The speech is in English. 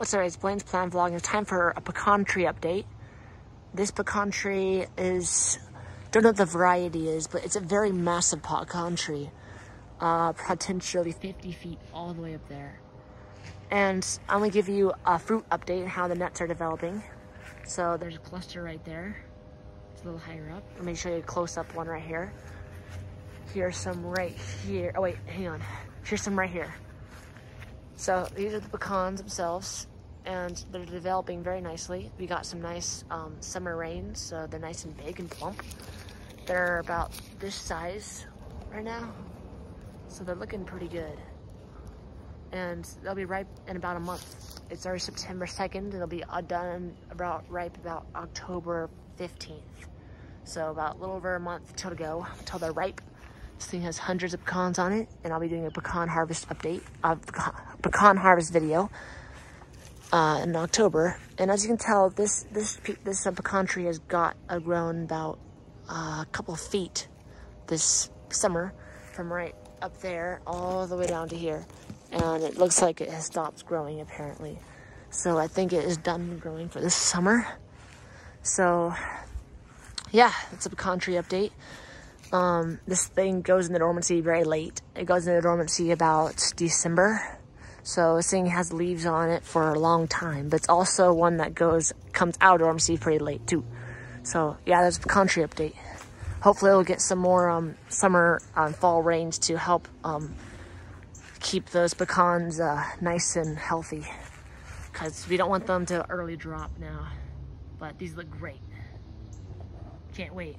What's up, it's Blayne's Plant Vlog. It's time for a pecan tree update. This pecan tree is, don't know what the variety is, but it's a very massive pecan tree. Uh, potentially 50 feet all the way up there. And I'm gonna give you a fruit update and how the nuts are developing. So there's a cluster right there. It's a little higher up. Let me show you a close-up one right here. Here's some right here. Oh wait, hang on. Here's some right here. So these are the pecans themselves and they're developing very nicely. We got some nice um, summer rains, so they're nice and big and plump. They're about this size right now, so they're looking pretty good. And they'll be ripe in about a month. It's already September 2nd. It'll be done about ripe about October 15th. So about a little over a month till to go, until they're ripe. This thing has hundreds of pecans on it, and I'll be doing a pecan harvest update, a uh, pecan harvest video uh, in October. And as you can tell, this this this pecan tree has got grown about uh, a couple of feet this summer, from right up there all the way down to here, and it looks like it has stopped growing apparently. So I think it is done growing for this summer. So yeah, it's a pecan tree update. Um, this thing goes into dormancy very late. It goes into dormancy about December. So this thing has leaves on it for a long time, but it's also one that goes, comes out of dormancy pretty late too. So yeah, that's a country update. Hopefully it'll get some more um, summer and fall rains to help um, keep those pecans uh, nice and healthy because we don't want them to early drop now. But these look great. Can't wait.